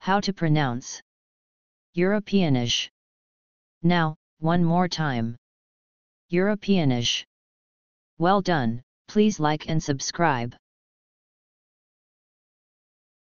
How to pronounce Europeanish. Now, one more time. Europeanish. Well done, please like and subscribe.